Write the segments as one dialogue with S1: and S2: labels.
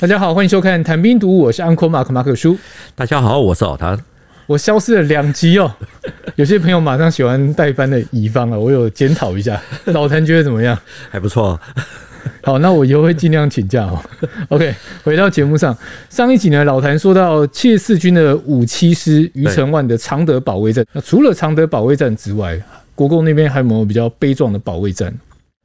S1: 大家好，欢迎收看《谈兵读武》，我是 Uncle Mark 马可叔。
S2: 大家好，我是老谭。
S1: 我消失了两集哦，有些朋友马上喜欢代班的乙方了，我有检讨一下。老谭觉得怎么样？
S2: 还不错。
S1: 好，那我以后会尽量请假哦。OK，回到节目上，上一集呢，老谭说到切四军的五七师余承万的常德保卫战。那除了常德保卫战之外，国共那边还有没有比较悲壮的保卫战？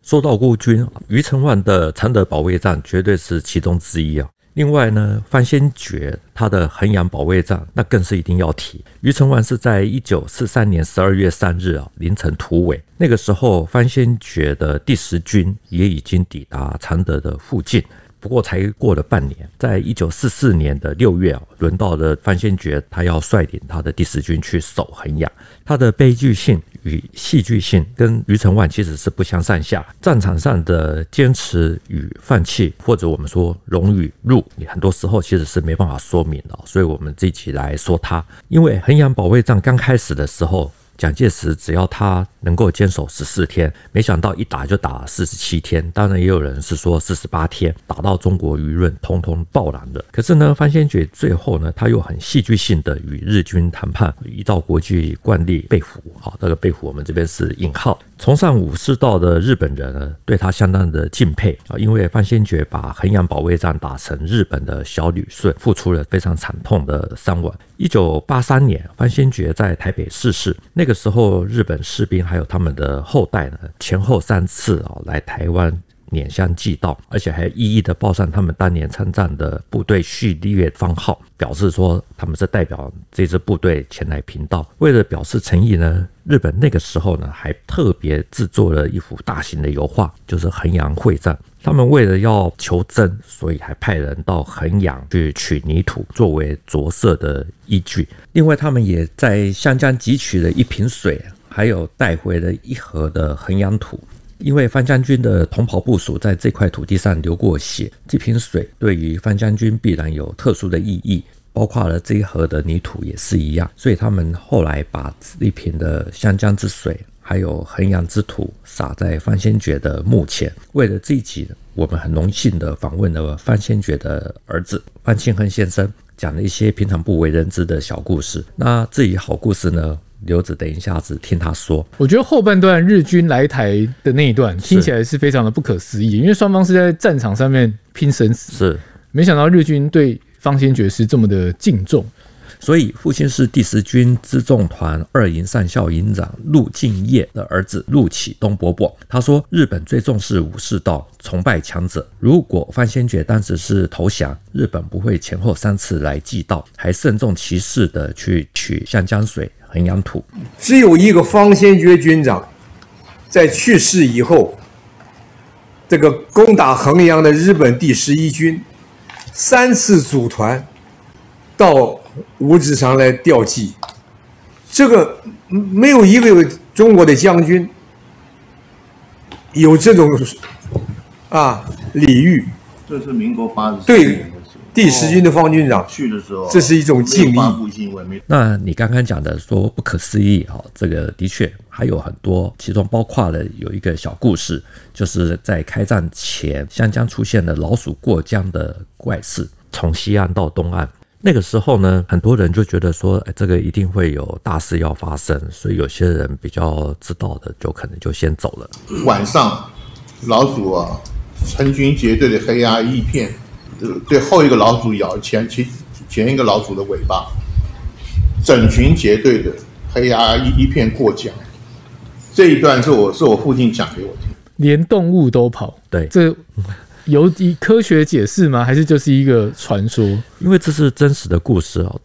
S2: 说到孤军，余承万的常德保卫战绝对是其中之一啊。另外呢，范先觉他的衡阳保卫战，那更是一定要提。余承万是在一九四三年十二月三日啊凌晨突围，那个时候范先觉的第十军也已经抵达常德的附近。不过才过了半年，在一九四四年的六月啊，轮到了范先觉，他要率领他的第十军去守衡阳。他的悲剧性与戏剧性跟余承万其实是不相上下。战场上的坚持与放弃，或者我们说荣与辱，很多时候其实是没办法说明的。所以我们这期来说他，因为衡阳保卫战刚开始的时候。蒋介石只要他能够坚守十四天，没想到一打就打四十七天。当然也有人是说四十八天，打到中国舆论通通爆燃的。可是呢，范先觉最后呢，他又很戏剧性的与日军谈判，依照国际惯例被俘。好，这个被俘我们这边是引号。崇尚武士道的日本人呢，对他相当的敬佩啊，因为范先觉把衡阳保卫战打成日本的小旅顺，付出了非常惨痛的伤亡。一九八三年，范先觉在台北逝世，那那个时候日本士兵还有他们的后代呢，前后三次啊来台湾。碾香祭悼，而且还一一的报上他们当年参战的部队序列番号，表示说他们是代表这支部队前来频道。为了表示诚意呢，日本那个时候呢还特别制作了一幅大型的油画，就是衡阳会战。他们为了要求真，所以还派人到衡阳去取泥土作为着色的依据。另外，他们也在湘江汲取了一瓶水，还有带回了一盒的衡阳土。因为范将军的同袍部属在这块土地上流过血，这瓶水对于范将军必然有特殊的意义，包括了这一盒的泥土也是一样。所以他们后来把一瓶的湘江之水，还有衡阳之土撒在范先觉的墓前。为了这一集，我们很荣幸的访问了范先觉的儿子范庆亨先生，讲了一些平常不为人知的小故事。那这一好故事呢？留着等一下子听他说。
S1: 我觉得后半段日军来台的那一段听起来是非常的不可思议，因为双方是在战场上面拼生死。
S2: 是，
S1: 没想到日军对方先觉是这么的敬重。
S2: 所以，父亲是第十军辎重团二营上校营长陆敬业的儿子陆启东伯伯。他说：“日本最重视武士道，崇拜强者。如果范先觉当时是投降，日本不会前后三次来祭道，还慎重其事的去取湘江水。”衡阳土，
S3: 只有一个方先觉军长在去世以后，这个攻打衡阳的日本第十一军三次组团到五指山来吊祭，这个没有一个中国的将军有这种啊礼遇。
S4: 这是民国八十
S3: 对。第十军的方军长
S4: 去的时候，
S3: 这是一种敬意。
S2: 那你刚刚讲的说不可思议哈，这个的确还有很多，其中包括了有一个小故事，就是在开战前，湘江出现了老鼠过江的怪事，从西岸到东岸。那个时候呢，很多人就觉得说，哎，这个一定会有大事要发生，所以有些人比较知道的，就可能就先走了。
S4: 晚上，老鼠啊，成群结队的黑压一片。对后一个老鼠咬前前前一个老鼠的尾巴，整群结队的黑压一一片过江，这一段是我是我父亲讲给我听，
S1: 连动物都跑，
S2: 对，
S1: 这有以科学解释吗？还是就是一个传说？
S2: 因为这是真实的故事哦。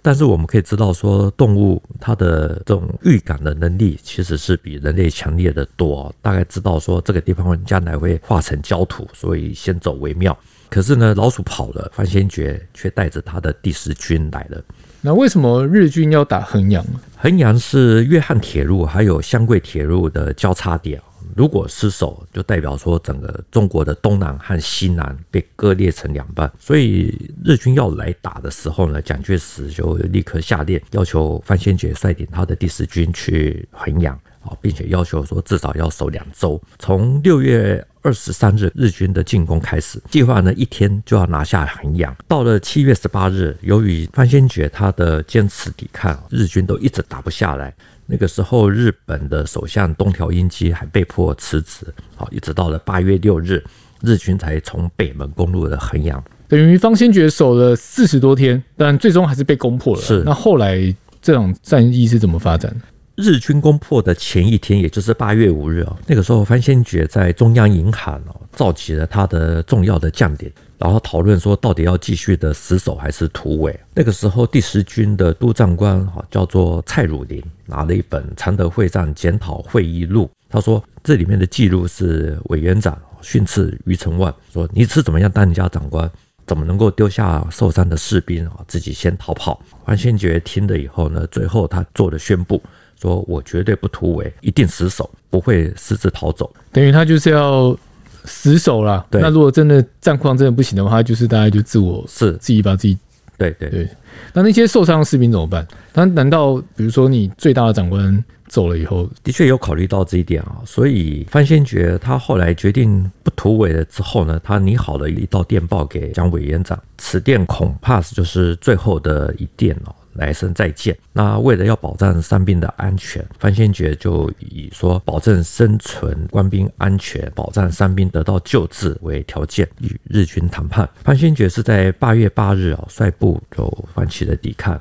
S2: 但是我们可以知道，说动物它的这种预感的能力其实是比人类强烈的多，大概知道说这个地方将来会化成焦土，所以先走为妙。可是呢，老鼠跑了，范先觉却带着他的第十军来了。
S1: 那为什么日军要打衡阳？
S2: 衡阳是粤汉铁路还有湘桂铁路的交叉点，如果失守，就代表说整个中国的东南和西南被割裂成两半。所以日军要来打的时候呢，蒋介石就立刻下令，要求范先觉率领他的第十军去衡阳。啊，并且要求说至少要守两周。从六月二十三日日军的进攻开始，计划呢一天就要拿下衡阳。到了七月十八日，由于范先觉他的坚持抵抗，日军都一直打不下来。那个时候，日本的首相东条英机还被迫辞职。好，一直到了八月六日，日军才从北门攻入了衡阳。
S1: 等于方先觉守了四十多天，但最终还是被攻破了。
S2: 是
S1: 那后来这场战役是怎么发展？
S2: 日军攻破的前一天，也就是八月五日哦，那个时候范先觉在中央银行哦召集了他的重要的将领，然后讨论说到底要继续的死守还是突围。那个时候第十军的督战官哈叫做蔡汝霖，拿了一本常德会战检讨会议录，他说这里面的记录是委员长训斥余承万说你是怎么样当人家长官。怎么能够丢下受伤的士兵啊，自己先逃跑？范先觉听了以后呢，最后他做了宣布，说我绝对不突围，一定死守，不会私自逃走。
S1: 等于他就是要死守啦。
S2: 对
S1: 那如果真的战况真的不行的话，就是大概就自我
S2: 是
S1: 自己把自己
S2: 对对
S1: 对。那那些受伤的士兵怎么办？那难道比如说你最大的长官走了以后，
S2: 的确有考虑到这一点啊，所以范先觉他后来决定不突围了之后呢，他拟好了一道电报给蒋委员长，此电恐怕是就是最后的一电哦。来生再见。那为了要保障伤兵的安全，潘先觉就以说保证生存、官兵安全、保障伤兵得到救治为条件，与日军谈判。潘先觉是在八月八日啊，率部就发起了抵抗。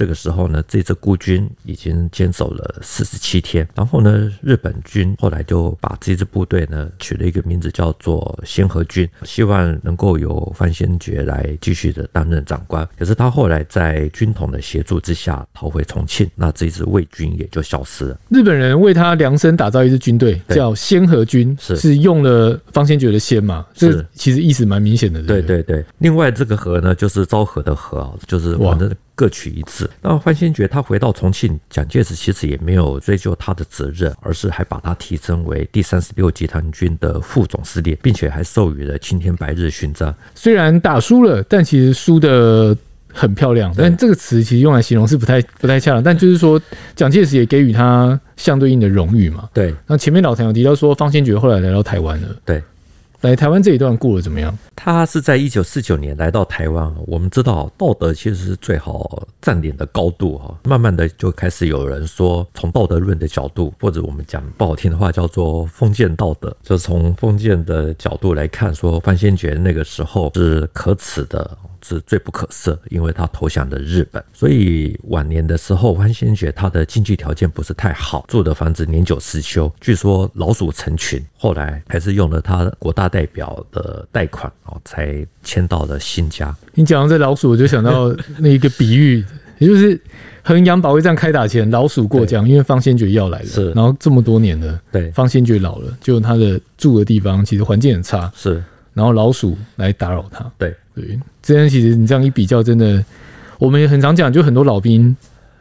S2: 这个时候呢，这支孤军已经坚守了四十七天。然后呢，日本军后来就把这支部队呢取了一个名字，叫做仙和军，希望能够由范先觉来继续的担任长官。可是他后来在军统的协助之下逃回重庆，那这支魏军也就消失了。
S1: 日本人为他量身打造一支军队，叫仙和军，
S2: 是
S1: 用了方先觉的仙嘛？这
S2: 是
S1: 其实意思蛮明显的。
S2: 对
S1: 不对
S2: 对对，另外这个和呢，就是昭和的和啊，就是
S1: 哇
S2: 我们各取一次。那范先觉他回到重庆，蒋介石其实也没有追究他的责任，而是还把他提升为第三十六集团军的副总司令，并且还授予了青天白日勋章。
S1: 虽然打输了，但其实输的很漂亮。但这个词其实用来形容是不太不太恰当。但就是说，蒋介石也给予他相对应的荣誉嘛。
S2: 对
S1: 那前面老谭有提到说，方先觉后来来到台湾了。
S2: 对。
S1: 来台湾这一段过得怎么样？
S2: 他是在一九四九年来到台湾。我们知道道德其实是最好占领的高度哈。慢慢的就开始有人说，从道德论的角度，或者我们讲不好听的话叫做封建道德，就从封建的角度来看，说范先觉那个时候是可耻的。是最不可赦，因为他投降了日本，所以晚年的时候，范先觉他的经济条件不是太好，住的房子年久失修，据说老鼠成群。后来还是用了他国大代表的贷款哦，才迁到了新家。
S1: 你讲到这老鼠，我就想到那一个比喻，也就是衡阳保卫战开打前，老鼠过江，因为方先觉要来了，
S2: 是，
S1: 然后这么多年了，
S2: 对，
S1: 方先觉老了，就他的住的地方其实环境很差，
S2: 是，
S1: 然后老鼠来打扰他，
S2: 对。
S1: 对，这边其实你这样一比较，真的，我们也很常讲，就很多老兵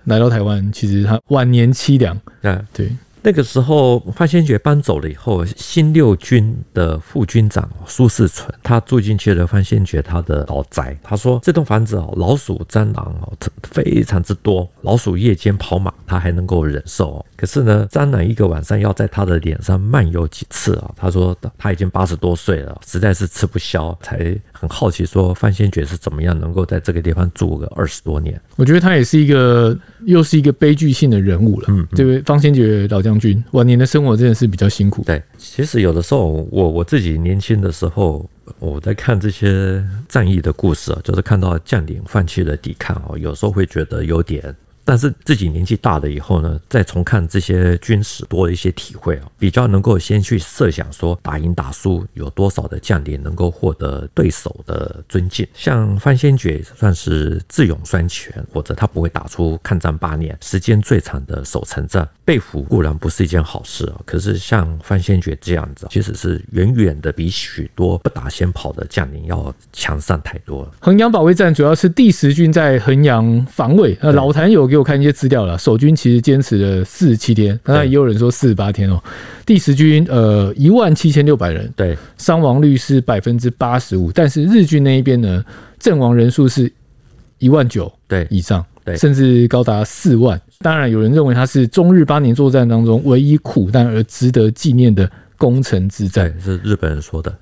S1: 来到台湾，其实他晚年凄凉。
S2: 啊，
S1: 对，
S2: 那个时候范先觉搬走了以后，新六军的副军长苏世存，他住进去了范先觉他的老宅。他说这栋房子哦，老鼠、蟑螂哦，非常之多。老鼠夜间跑马，他还能够忍受哦。可是呢，蟑螂一个晚上要在他的脸上漫游几次啊？他说他已经八十多岁了，实在是吃不消，才很好奇说范先觉是怎么样能够在这个地方住个二十多年。
S1: 我觉得他也是一个，又是一个悲剧性的人物了。嗯，这位方先觉老将军晚年的生活真的是比较辛苦。
S2: 对，其实有的时候我我自己年轻的时候，我在看这些战役的故事啊，就是看到将领放弃了抵抗哦，有时候会觉得有点。但是自己年纪大了以后呢，再重看这些军史，多了一些体会啊，比较能够先去设想说打赢打输有多少的将领能够获得对手的尊敬。像范先觉算是智勇双全，或者他不会打出抗战八年时间最长的守城战，被俘固然不是一件好事啊。可是像范先觉这样子，其实是远远的比许多不打先跑的将领要强上太多了。
S1: 衡阳保卫战主要是第十军在衡阳防卫，呃，老谭有给。我看一些资料了，守军其实坚持了四十七天，当然也有人说四十八天哦。第十军呃一万七千六百人，
S2: 对，
S1: 伤亡率是百分之八十五，但是日军那一边呢，阵亡人数是一万九
S2: 对
S1: 以上，
S2: 对
S1: 甚至高达四万。当然，有人认为它是中日八年作战当中唯一苦难而值得纪念的攻城之战
S2: 对。，是日本人说的。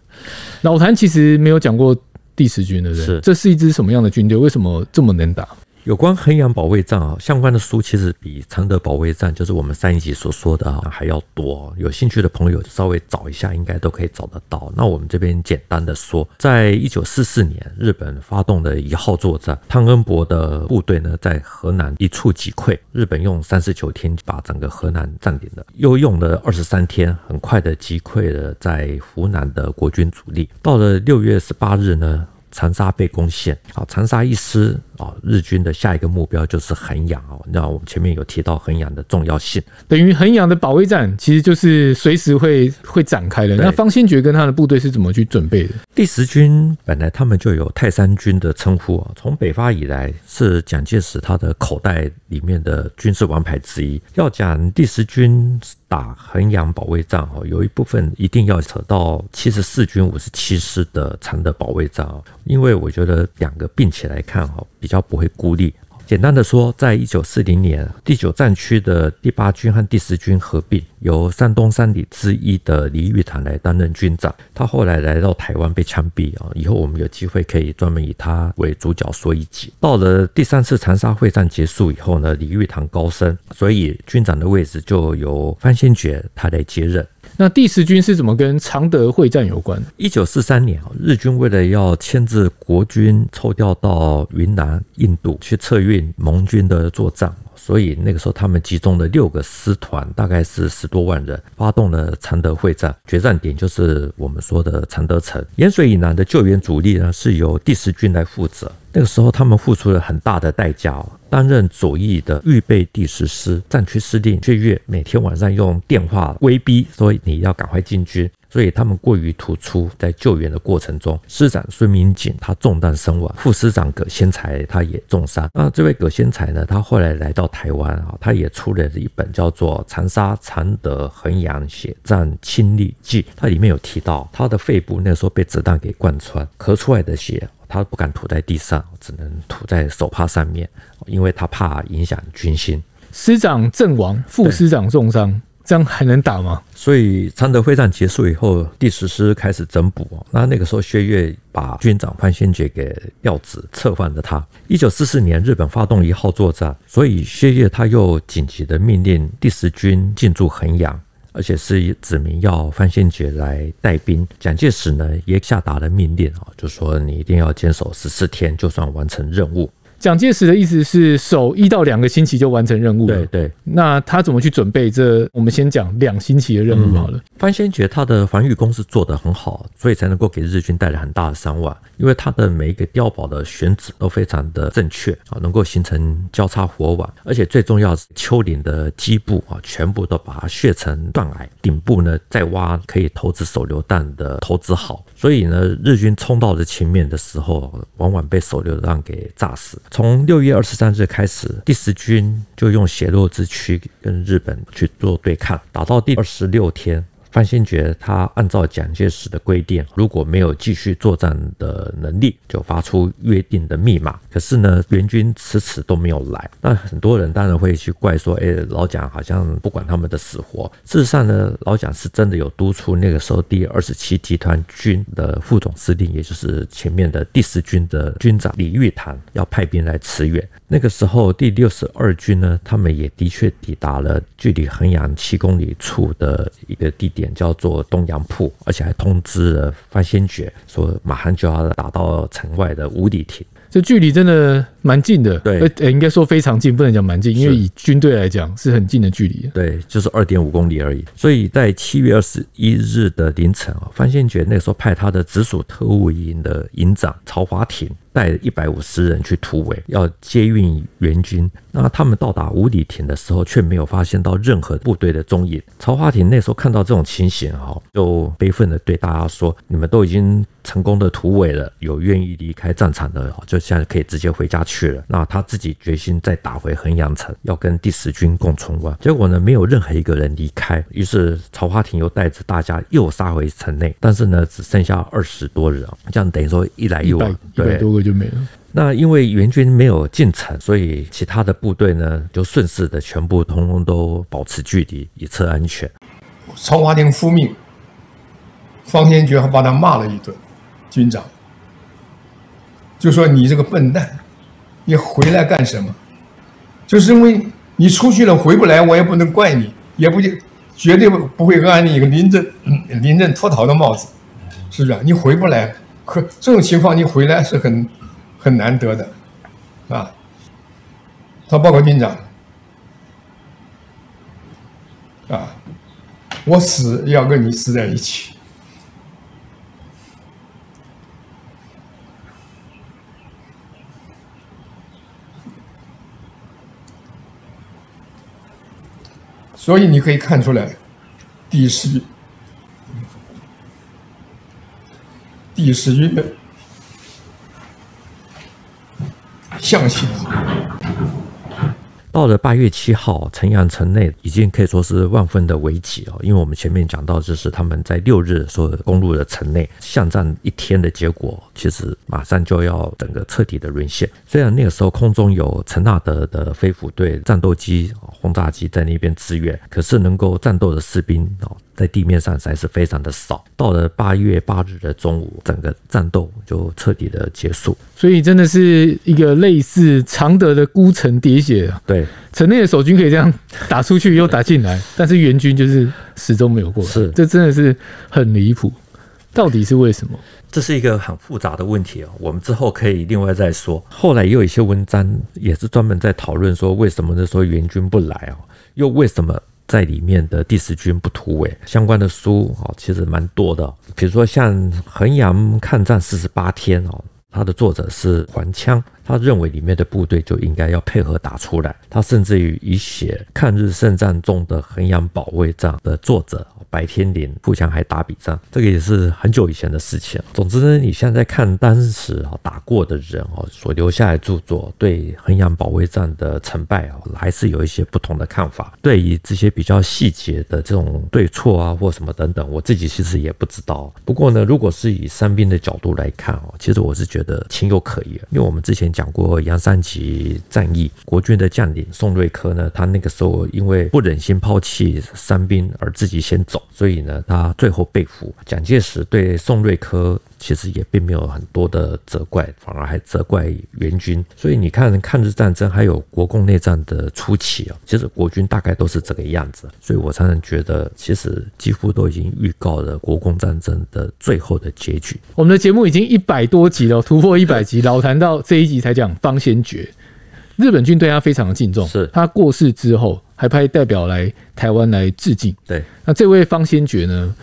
S1: 老谭其实没有讲过第十军，对不对？
S2: 是
S1: 这是一支什么样的军队？为什么这么能打？
S2: 有关衡阳保卫战啊，相关的书其实比常德保卫战，就是我们上一集所说的啊还要多。有兴趣的朋友稍微找一下，应该都可以找得到。那我们这边简单的说，在一九四四年，日本发动的一号作战，汤恩伯的部队呢在河南一触即溃，日本用三十九天把整个河南占领了，又用了二十三天，很快的击溃了在湖南的国军主力。到了六月十八日呢。长沙被攻陷，啊，长沙一失啊，日军的下一个目标就是衡阳哦。那我们前面有提到衡阳的重要性，
S1: 等于衡阳的保卫战其实就是随时会会展开的。那方先觉跟他的部队是怎么去准备的？
S2: 第十军本来他们就有泰山军的称呼啊，从北伐以来是蒋介石他的口袋里面的军事王牌之一。要讲第十军打衡阳保卫战哦，有一部分一定要扯到七十四军五十七师的常德保卫战哦，因为我觉得两个并起来看哈，比较不会孤立。简单的说，在一九四零年，第九战区的第八军和第十军合并，由山东三旅之一的李玉堂来担任军长。他后来来到台湾被枪毙啊，以后我们有机会可以专门以他为主角说一集。到了第三次长沙会战结束以后呢，李玉堂高升，所以军长的位置就由范先觉他来接任。
S1: 那第十军是怎么跟常德会战有关？
S2: 一九四三年，日军为了要牵制国军抽调到云南、印度去策运盟军的作战，所以那个时候他们集中了六个师团，大概是十多万人，发动了常德会战。决战点就是我们说的常德城。盐水以南的救援主力呢，是由第十军来负责。那个时候，他们付出了很大的代价哦。担任左翼的预备第十师战区司令薛岳，每天晚上用电话威逼说你要赶快进军。所以他们过于突出，在救援的过程中，师长孙明锦他中弹身亡，副师长葛先才他也重伤。那这位葛先才呢，他后来来到台湾啊，他也出了一本叫做《长沙常德衡阳血战亲历记》，它里面有提到他的肺部那时候被子弹给贯穿，咳出来的血。他不敢吐在地上，只能吐在手帕上面，因为他怕影响军心。
S1: 师长阵亡，副师长重伤，这样还能打吗？
S2: 所以常德会战结束以后，第十师开始整补。那那个时候，薛岳把军长范先觉给调职，策换了他。一九四四年，日本发动一号作战，所以薛岳他又紧急的命令第十军进驻衡阳。而且是指明要范先觉来带兵，蒋介石呢也下达了命令啊，就说你一定要坚守十四天，就算完成任务。
S1: 蒋介石的意思是守一到两个星期就完成任务了。
S2: 对对，
S1: 那他怎么去准备这？我们先讲两星期的任务好了。
S2: 范先觉他的防御工事做得很好，所以才能够给日军带来很大的伤亡。因为他的每一个碉堡的选址都非常的正确啊，能够形成交叉火网，而且最重要是丘陵的基部啊，全部都把它削成断崖，顶部呢再挖可以投掷手榴弹的投掷好。所以呢，日军冲到了前面的时候，往往被手榴弹给炸死。从六月二十三日开始，第十军就用血肉之躯跟日本去做对抗，打到第二十六天。范先觉他按照蒋介石的规定，如果没有继续作战的能力，就发出约定的密码。可是呢，援军迟迟都没有来。那很多人当然会去怪说，哎，老蒋好像不管他们的死活。事实上呢，老蒋是真的有督促那个时候第二十七集团军的副总司令，也就是前面的第十军的军长李玉堂，要派兵来驰援。那个时候，第六十二军呢，他们也的确抵达了距离衡阳七公里处的一个地点，叫做东阳铺，而且还通知了范先觉说，马上就要打到城外的五里亭。
S1: 这距离真的蛮近的，
S2: 对
S1: 应该说非常近，不能讲蛮近，因为以军队来讲是很近的距离。
S2: 对，就是二点五公里而已。所以在七月二十一日的凌晨啊，范先觉那个时候派他的直属特务营的营长曹华庭带一百五十人去突围，要接运援军。那他们到达五里亭的时候，却没有发现到任何部队的踪影。曹华亭那时候看到这种情形啊，就悲愤的对大家说：“你们都已经成功的突围了，有愿意离开战场的，就现在可以直接回家去了。”那他自己决心再打回衡阳城，要跟第十军共存亡。结果呢，没有任何一个人离开，于是曹华亭又带着大家又杀回城内，但是呢，只剩下二十多人啊，这样等于说一来一往对。
S1: 多个就没了。
S2: 那因为援军没有进城，所以其他的部队呢就顺势的全部通通都保持距离，以策安全。
S5: 曹华亭复命，方先觉还把他骂了一顿，军长就说：“你这个笨蛋，你回来干什么？就是因为你出去了回不来，我也不能怪你，也不绝对不 会安你一个临阵临阵脱逃的帽子，是不是？你回不来，可这种情况你回来是很很难得的，啊。他报告军长，啊，我死要跟你死在一起。所以你可以看出来，第十第十军的向心。
S2: 到了八月七号，城阳城内已经可以说是万分的危急哦，因为我们前面讲到，就是他们在六日所攻入了城内，巷战一天的结果，其实马上就要整个彻底的沦陷。虽然那个时候空中有陈纳德的飞虎队战斗机、轰炸机在那边支援，可是能够战斗的士兵哦。在地面上实在是非常的少。到了八月八日的中午，整个战斗就彻底的结束。
S1: 所以真的是一个类似常德的孤城喋血啊。
S2: 对，
S1: 城内的守军可以这样打出去又打进来，但是援军就是始终没有过来。
S2: 是，
S1: 这真的是很离谱。到底是为什么？
S2: 这是一个很复杂的问题哦。我们之后可以另外再说。后来也有一些文章也是专门在讨论说，为什么那时候援军不来哦？又为什么？在里面的第十军不突围相关的书哦，其实蛮多的。比如说像《衡阳抗战四十八天》哦，它的作者是黄枪，他认为里面的部队就应该要配合打出来。他甚至于以写抗日圣战中的衡阳保卫战的作者。白天林互相还打比战，这个也是很久以前的事情。总之呢，你现在看当时啊打过的人哦所留下来著作，对衡阳保卫战的成败啊，还是有一些不同的看法。对于这些比较细节的这种对错啊或什么等等，我自己其实也不知道。不过呢，如果是以伤兵的角度来看哦，其实我是觉得情有可原。因为我们之前讲过杨三奇战役，国军的将领宋瑞科呢，他那个时候因为不忍心抛弃伤兵而自己先走。所以呢，他最后被俘。蒋介石对宋瑞科其实也并没有很多的责怪，反而还责怪援军。所以你看，抗日战争还有国共内战的初期啊，其实国军大概都是这个样子。所以我常常觉得，其实几乎都已经预告了国共战争的最后的结局。
S1: 我们的节目已经一百多集了，突破一百集，老谈到这一集才讲方先觉。日本军对他非常的敬重，
S2: 是
S1: 他过世之后还派代表来台湾来致敬。
S2: 对，
S1: 那这位方先觉呢，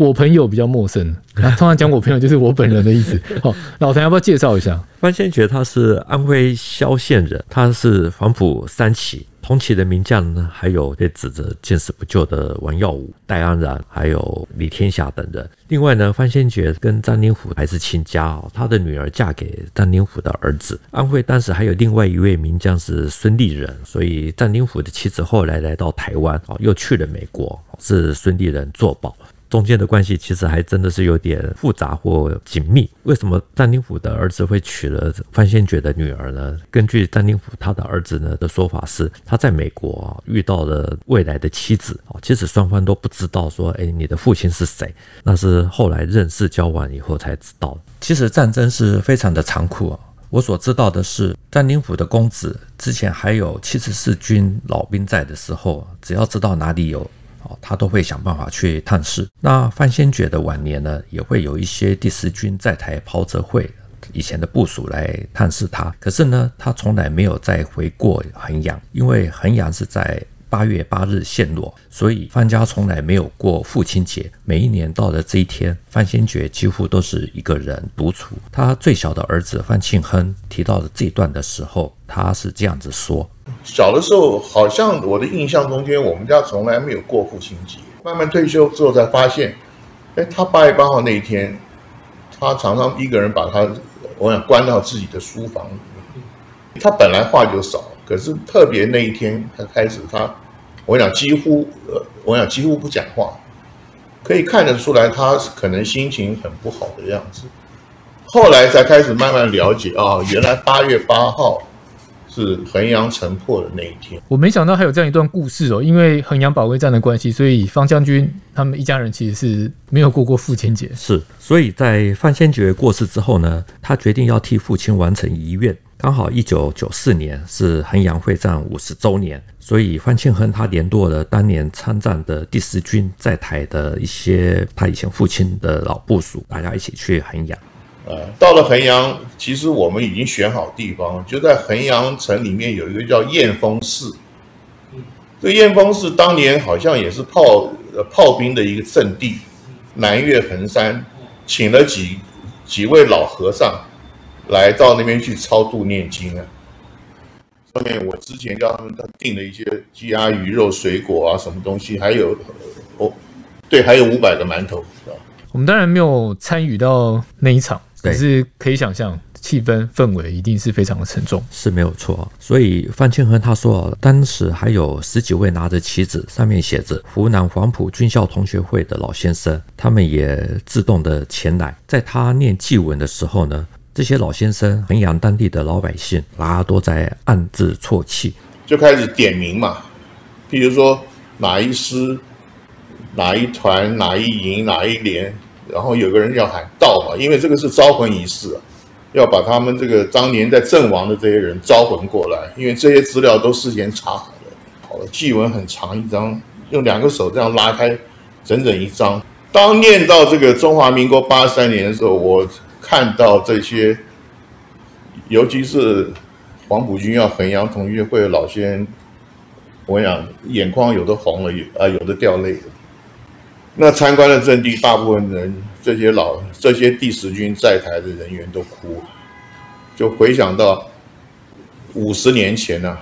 S1: 我朋友比较陌生，通常讲我朋友就是我本人的意思。好，老谭要不要介绍一下？
S2: 范先觉他是安徽萧县人，他是黄埔三期。同期的名将呢，还有被指着见死不救的王耀武、戴安然，还有李天霞等人。另外呢，范先觉跟张灵甫还是亲家哦，他的女儿嫁给张灵甫的儿子。安徽当时还有另外一位名将是孙立人，所以张灵甫的妻子后来来到台湾哦，又去了美国，是孙立人作保。中间的关系其实还真的是有点复杂或紧密。为什么张灵甫的儿子会娶了范先觉的女儿呢？根据张灵甫他的儿子呢的说法是，他在美国啊遇到了未来的妻子啊，其实双方都不知道说，哎，你的父亲是谁？那是后来认识交往以后才知道。其实战争是非常的残酷啊。我所知道的是，张灵甫的公子之前还有七十四军老兵在的时候，只要知道哪里有。哦，他都会想办法去探视。那范先觉的晚年呢，也会有一些第十军在台袍泽会以前的部署来探视他。可是呢，他从来没有再回过衡阳，因为衡阳是在八月八日陷落，所以范家从来没有过父亲节。每一年到了这一天，范先觉几乎都是一个人独处。他最小的儿子范庆亨提到了这段的时候，他是这样子说。
S4: 小的时候，好像我的印象中间，我们家从来没有过父亲节。慢慢退休之后，才发现，哎，他八月八号那一天，他常常一个人把他，我想关到自己的书房里面。他本来话就少，可是特别那一天，他开始他，我想几乎，呃，我想几乎不讲话，可以看得出来，他可能心情很不好的样子。后来才开始慢慢了解啊，原来八月八号是衡阳城破的那一天。
S1: 我没想到还有这样一段故事哦，因为衡阳保卫战的关系，所以方将军他们一家人其实是没有过过父亲节。
S2: 是，所以在范先觉过世之后呢，他决定要替父亲完成遗愿。刚好一九九四年是衡阳会战五十周年，所以范庆亨他联络了当年参战的第十军在台的一些他以前父亲的老部属，大家一起去衡阳。
S4: 呃，到了衡阳，其实我们已经选好地方，就在衡阳城里面有一个叫燕峰寺。这燕峰寺当年好像也是炮呃炮兵的一个阵地，南岳衡山，请了几几位老和尚。来到那边去超度念经啊！上面我之前叫他们订了一些鸡鸭鱼肉、水果啊，什么东西，还有哦，对，还有五百个馒头，是吧？
S1: 我们当然没有参与到那一场，可是可以想象气氛氛围一定是非常的沉重，
S2: 是没有错。所以范庆亨他说，当时还有十几位拿着旗子，上面写着湖南黄埔军校同学会的老先生，他们也自动的前来，在他念祭文的时候呢。这些老先生、衡阳当地的老百姓，大家都在暗自啜泣，
S4: 就开始点名嘛。譬如说哪一师、哪一团、哪一营、哪一连，然后有个人要喊到嘛，因为这个是招魂仪式啊，要把他们这个当年在阵亡的这些人招魂过来。因为这些资料都事先查好了，好了，祭文很长一张，用两个手这样拉开，整整一张。当念到这个中华民国八三年的时候，我。看到这些，尤其是黄埔军校衡阳同学会的老先，我想眼眶有的红了，有啊，有的掉泪了。那参观的阵地，大部分人这些老这些第十军在台的人员都哭了，就回想到五十年前呢。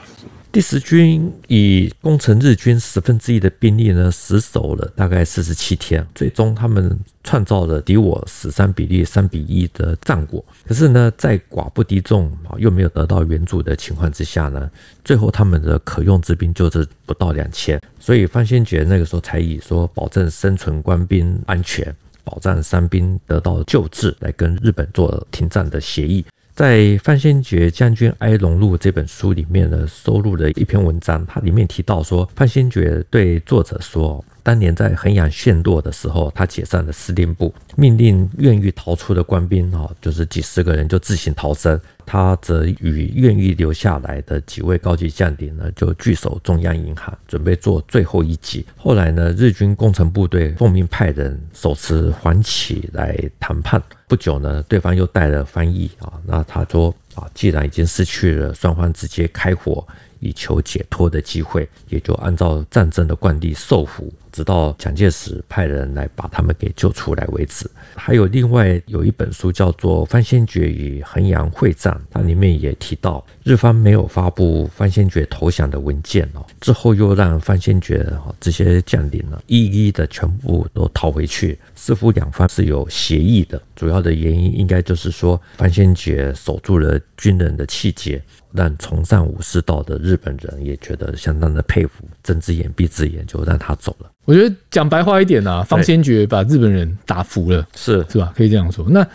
S2: 第十军以攻城日军十分之一的兵力呢，死守了大概四十七天，最终他们创造了敌我死伤比例三比一的战果。可是呢，在寡不敌众啊，又没有得到援助的情况之下呢，最后他们的可用之兵就是不到两千。所以方先觉那个时候才以说保证生存官兵安全，保障伤兵得到救治，来跟日本做停战的协议。在范先觉将军哀荣录这本书里面呢，收录了一篇文章，它里面提到说，范先觉对作者说。当年在衡阳陷落的时候，他解散了司令部，命令愿意逃出的官兵啊，就是几十个人就自行逃生。他则与愿意留下来的几位高级将领呢，就据守中央银行，准备做最后一击。后来呢，日军工程部队奉命派人手持黄旗来谈判。不久呢，对方又带了翻译啊，那他说啊，既然已经失去了，双方直接开火。以求解脱的机会，也就按照战争的惯例受俘，直到蒋介石派人来把他们给救出来为止。还有另外有一本书叫做《范先觉与衡阳会战》，它里面也提到，日方没有发布范先觉投降的文件哦，之后又让范先觉这些将领呢一一的全部都逃回去，似乎两方是有协议的。主要的原因应该就是说，范先觉守住了军人的气节。让崇尚武士道的日本人也觉得相当的佩服，睁只眼闭只眼就让他走了。
S1: 我觉得讲白话一点啊，方先觉把日本人打服了，
S2: 是
S1: 是吧？可以这样说。那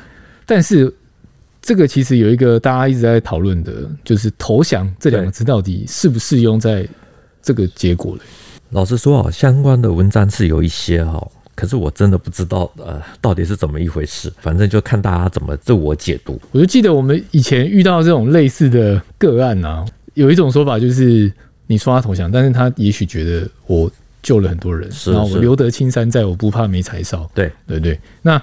S1: 但是这个其实有一个大家一直在讨论的，就是投降这两个字到底适不适用在这个结果嘞？
S2: 老实说啊，相关的文章是有一些哈。可是我真的不知道，呃，到底是怎么一回事。反正就看大家怎么自我解读。
S1: 我就记得我们以前遇到这种类似的个案啊，有一种说法就是你说他投降，但是他也许觉得我救了很多人，然后我留得青山在，我不怕没柴烧。
S2: 对
S1: 对对，那。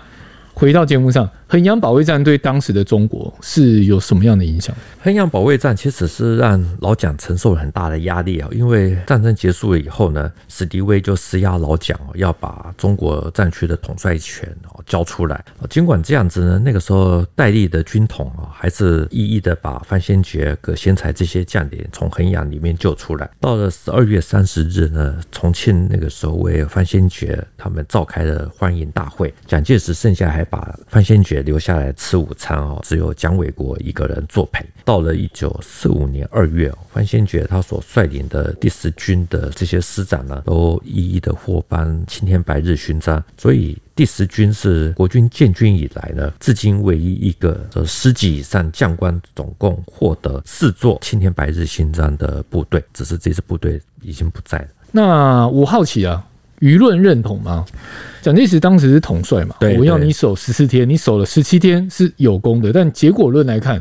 S1: 回到节目上，衡阳保卫战对当时的中国是有什么样的影响？
S2: 衡阳保卫战其实是让老蒋承受了很大的压力啊，因为战争结束了以后呢，史迪威就施压老蒋要把中国战区的统帅权哦交出来。尽管这样子呢，那个时候戴笠的军统啊，还是一一的把范先觉、葛先才这些将领从衡阳里面救出来。到了十二月三十日呢，重庆那个时候为范先觉他们召开了欢迎大会，蒋介石剩下还。把范先觉留下来吃午餐哦，只有蒋纬国一个人作陪。到了一九四五年二月，范先觉他所率领的第十军的这些师长呢，都一一的获颁青天白日勋章。所以第十军是国军建军以来呢，至今唯一一个呃师级以上将官总共获得四座青天白日勋章的部队。只是这支部队已经不在了。
S1: 那我好奇啊，舆论认同吗？蒋介石当时是统帅嘛，
S2: 对
S1: 我要你守十四天，你守了十七天是有功的，但结果论来看，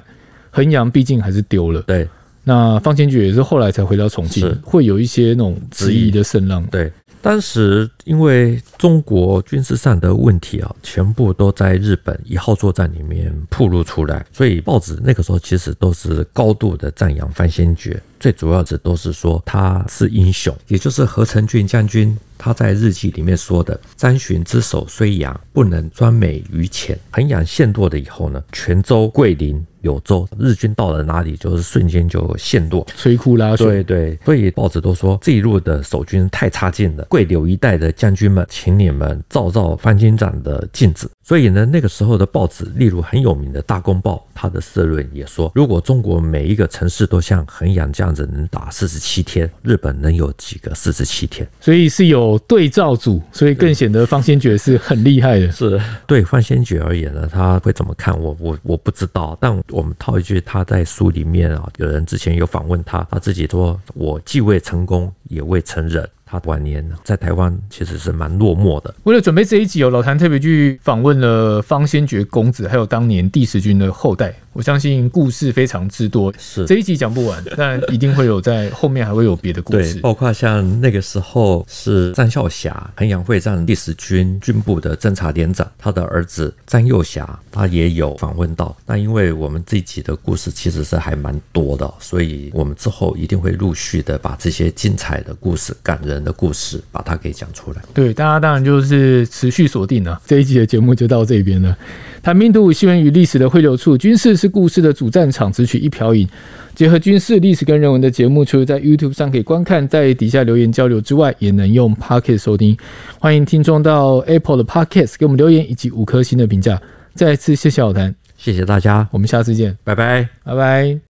S1: 衡阳毕竟还是丢了。
S2: 对
S1: 那方先觉也是后来才回到重庆
S2: 是，
S1: 会有一些那种质疑的声浪。
S2: 对，当时因为中国军事上的问题啊，全部都在日本一号作战里面暴露出来，所以报纸那个时候其实都是高度的赞扬方先觉，最主要的都是说他是英雄，也就是何成俊将军。他在日记里面说的：“张巡之手虽扬，不能专美于前。”衡阳陷落了以后呢，泉州、桂林、柳州，日军到了哪里，就是瞬间就陷落。
S1: 摧枯拉
S2: 对
S1: 朽，
S2: 对对，所以报纸都说这一路的守军太差劲了，桂柳一带的将军们，请你们照照方军长的镜子。所以呢，那个时候的报纸，例如很有名的《大公报》，它的社论也说，如果中国每一个城市都像衡阳这样子能打四十七天，日本能有几个四十七天？
S1: 所以是有对照组，所以更显得方先觉是很厉害的。
S2: 是对方先觉而言呢，他会怎么看我？我我不知道。但我们套一句，他在书里面啊，有人之前有访问他，他自己说：“我既未成功，也未成仁。”他晚年在台湾其实是蛮落寞的。
S1: 为了准备这一集哦，老谭特别去访问了方先觉公子，还有当年第十军的后代。我相信故事非常之多，
S2: 是
S1: 这一集讲不完，但一定会有在后面还会有别的故
S2: 对，
S1: 事。
S2: 包括像那个时候是张孝霞，衡阳会战第十军军部的侦察连长，他的儿子张幼霞，他也有访问到。那因为我们这一集的故事其实是还蛮多的，所以我们之后一定会陆续的把这些精彩的故事、感人的故事，把它给讲出来。
S1: 对，大家当然就是持续锁定了这一集的节目就到这边了。谈兵读武，新闻与历史的汇流处，军事是故事的主战场，只取一瓢饮。结合军事、历史跟人文的节目，除了在 YouTube 上可以观看，在底下留言交流之外，也能用 Pocket 收听。欢迎听众到 Apple 的 Pocket 给我们留言以及五颗星的评价。再次谢谢老谭，
S2: 谢谢大家，
S1: 我们下次见，
S2: 拜拜。
S1: 拜拜。